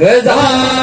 गदा